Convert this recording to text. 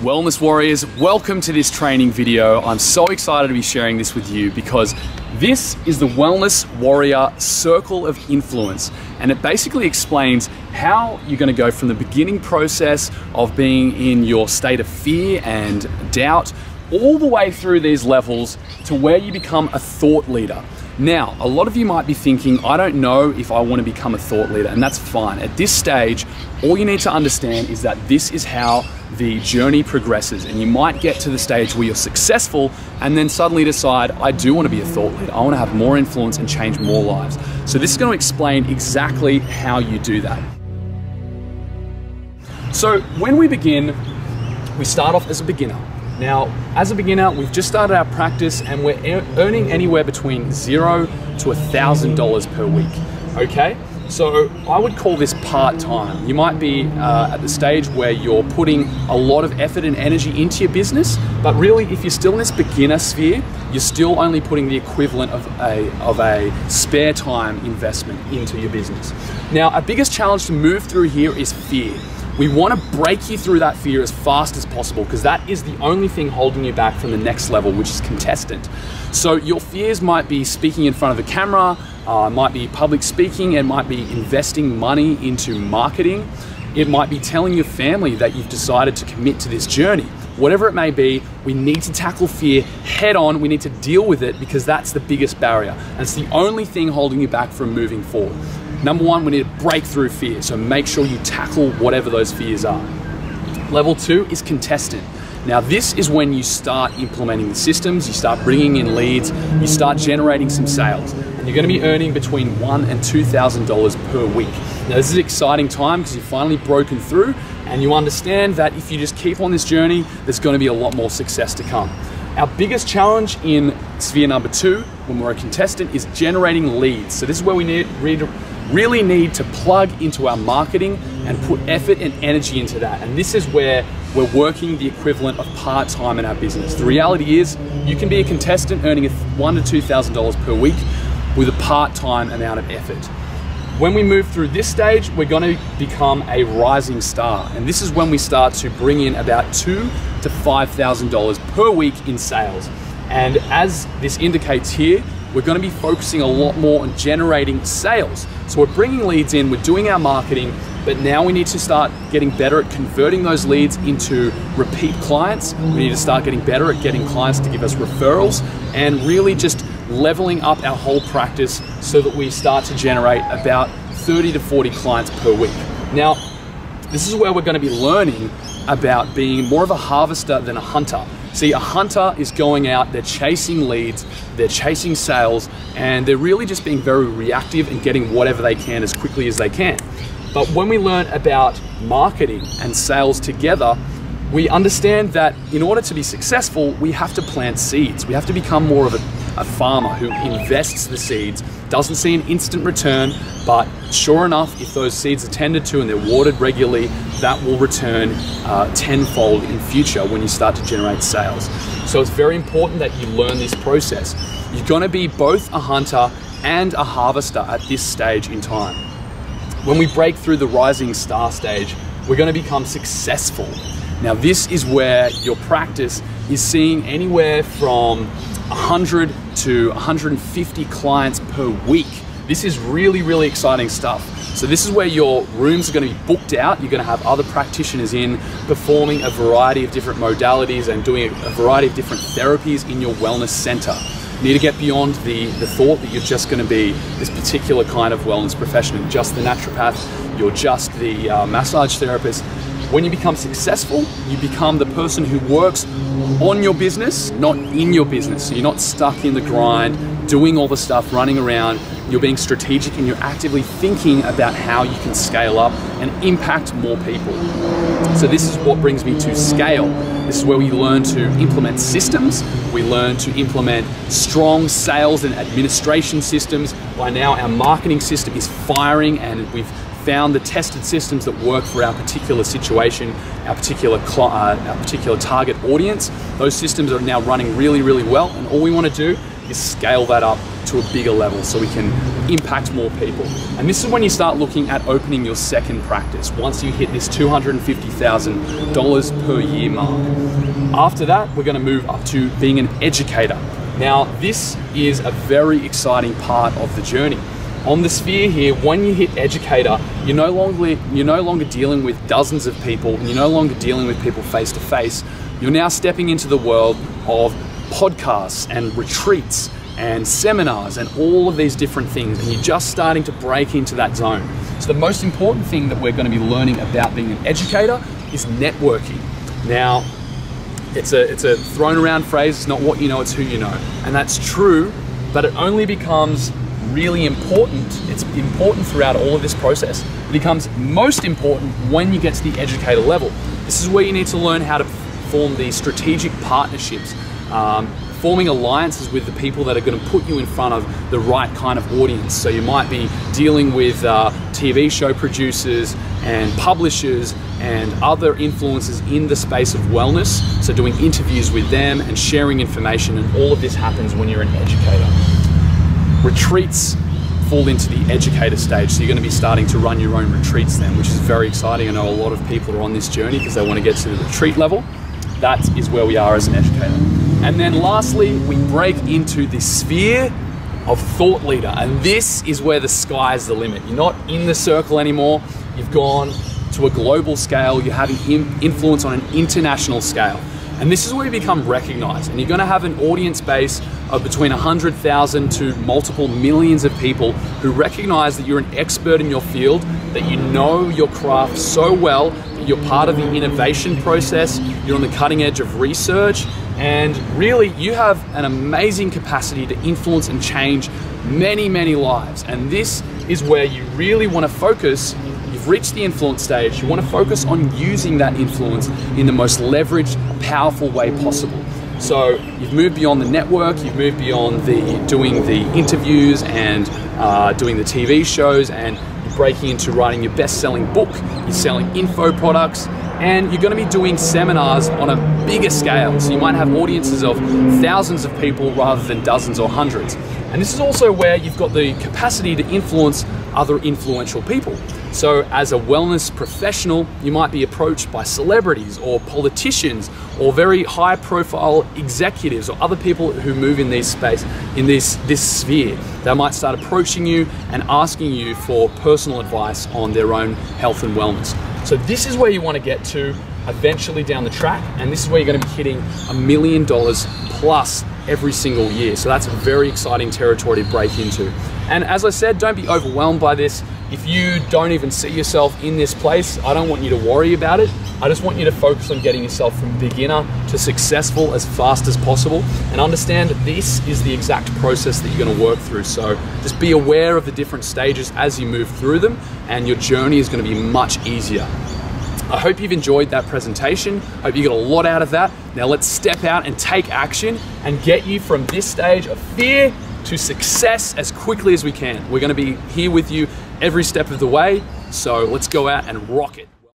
Wellness Warriors, welcome to this training video. I'm so excited to be sharing this with you because this is the Wellness Warrior Circle of Influence. And it basically explains how you're going to go from the beginning process of being in your state of fear and doubt all the way through these levels to where you become a thought leader. Now, a lot of you might be thinking, I don't know if I want to become a thought leader, and that's fine. At this stage, all you need to understand is that this is how the journey progresses, and you might get to the stage where you're successful and then suddenly decide, I do want to be a thought leader. I want to have more influence and change more lives. So, this is going to explain exactly how you do that. So, when we begin, we start off as a beginner. Now, as a beginner, we've just started our practice and we're earning anywhere between zero to a thousand dollars per week. Okay, so I would call this part time. You might be uh, at the stage where you're putting a lot of effort and energy into your business, but really, if you're still in this beginner sphere, you're still only putting the equivalent of a, of a spare time investment into your business. Now, our biggest challenge to move through here is fear. We want to break you through that fear as fast as possible because that is the only thing holding you back from the next level, which is contestant. So your fears might be speaking in front of the camera, uh, might be public speaking, it might be investing money into marketing. It might be telling your family that you've decided to commit to this journey. Whatever it may be, we need to tackle fear head on. We need to deal with it because that's the biggest barrier. And it's the only thing holding you back from moving forward. Number one, we need to break through fear. So make sure you tackle whatever those fears are. Level two is contestant. Now, this is when you start implementing the systems, you start bringing in leads, you start generating some sales, and you're going to be earning between one and two thousand dollars per week. Now, this is an exciting time because you've finally broken through, and you understand that if you just keep on this journey, there's going to be a lot more success to come. Our biggest challenge in sphere number two, when we're a contestant, is generating leads. So this is where we need really need to plug into our marketing and put effort and energy into that. And this is where we're working the equivalent of part-time in our business. The reality is you can be a contestant earning one to $2,000 per week with a part-time amount of effort. When we move through this stage, we're going to become a rising star. And this is when we start to bring in about two to $5,000 per week in sales. And as this indicates here, we're going to be focusing a lot more on generating sales. So we're bringing leads in, we're doing our marketing, but now we need to start getting better at converting those leads into repeat clients. We need to start getting better at getting clients to give us referrals and really just leveling up our whole practice so that we start to generate about 30 to 40 clients per week. Now, this is where we're going to be learning about being more of a harvester than a hunter. See, a hunter is going out, they're chasing leads, they're chasing sales, and they're really just being very reactive and getting whatever they can as quickly as they can. But when we learn about marketing and sales together, we understand that in order to be successful, we have to plant seeds. We have to become more of a, a, farmer who invests the seeds, doesn't see an instant return, but sure enough, if those seeds are tended to and they're watered regularly, that will return uh, tenfold in future when you start to generate sales. So it's very important that you learn this process. You're gonna be both a hunter and a harvester at this stage in time. When we break through the rising star stage, we're gonna become successful now, this is where your practice is seeing anywhere from 100 to 150 clients per week. This is really, really exciting stuff. So this is where your rooms are going to be booked out. You're going to have other practitioners in performing a variety of different modalities and doing a variety of different therapies in your wellness center. You need to get beyond the, the thought that you're just going to be this particular kind of wellness professional, just the naturopath, you're just the uh, massage therapist. When you become successful, you become the person who works on your business, not in your business. So you're not stuck in the grind, doing all the stuff, running around. You're being strategic and you're actively thinking about how you can scale up and impact more people. So this is what brings me to scale. This is where we learn to implement systems. We learn to implement strong sales and administration systems. By now, our marketing system is firing and we've found the tested systems that work for our particular situation, our particular uh, our particular target audience. Those systems are now running really, really well, and all we want to do is scale that up to a bigger level so we can impact more people. And this is when you start looking at opening your second practice once you hit this $250,000 per year mark. After that, we're going to move up to being an educator. Now, this is a very exciting part of the journey. On the sphere here, when you hit educator, you're no longer you're no longer dealing with dozens of people, and you're no longer dealing with people face to face. You're now stepping into the world of podcasts and retreats and seminars and all of these different things, and you're just starting to break into that zone. So, the most important thing that we're going to be learning about being an educator is networking. Now, it's a, it's a thrown around phrase, it's not what you know, it's who you know. And that's true, but it only becomes really important. It's important throughout all of this process. It becomes most important when you get to the educator level. This is where you need to learn how to form these strategic partnerships, um, forming alliances with the people that are going to put you in front of the right kind of audience. So you might be dealing with uh, TV show producers and publishers and other influencers in the space of wellness. So doing interviews with them and sharing information, and all of this happens when you're an educator. Retreats fall into the educator stage. So you're going to be starting to run your own retreats then, which is very exciting. I know a lot of people are on this journey because they want to get to the retreat level. That is where we are as an educator. And then lastly, we break into the sphere of thought leader. And this is where the sky's the limit. You're not in the circle anymore. You've gone to a global scale. You're having influence on an international scale. And this is where you become recognized. And you're going to have an audience base of between 100,000 to multiple millions of people who recognize that you're an expert in your field, that you know your craft so well, that you're part of the innovation process, you're on the cutting edge of research, and really you have an amazing capacity to influence and change many, many lives. And this is where you really want to focus you've reached the influence stage, you want to focus on using that influence in the most leveraged, powerful way possible. So you've moved beyond the network, you've moved beyond the doing the interviews and uh, doing the TV shows, and breaking into writing your best-selling book. You're selling info products, and you're going to be doing seminars on a bigger scale. So you might have audiences of thousands of people rather than dozens or hundreds. And this is also where you've got the capacity to influence other influential people. So, as a wellness professional, you might be approached by celebrities or politicians or very high profile executives or other people who move in this space, in this, this sphere. They might start approaching you and asking you for personal advice on their own health and wellness. So, this is where you want to get to eventually down the track, and this is where you're going to be hitting a million dollars plus every single year. So that's a very exciting territory to break into. And as I said, don't be overwhelmed by this. If you don't even see yourself in this place, I don't want you to worry about it. I just want you to focus on getting yourself from beginner to successful as fast as possible and understand this is the exact process that you're going to work through. So just be aware of the different stages as you move through them, and your journey is going to be much easier. I hope you've enjoyed that presentation. I hope you got a lot out of that. Now let's step out and take action and get you from this stage of fear to success as quickly as we can. We're gonna be here with you every step of the way. So let's go out and rock it.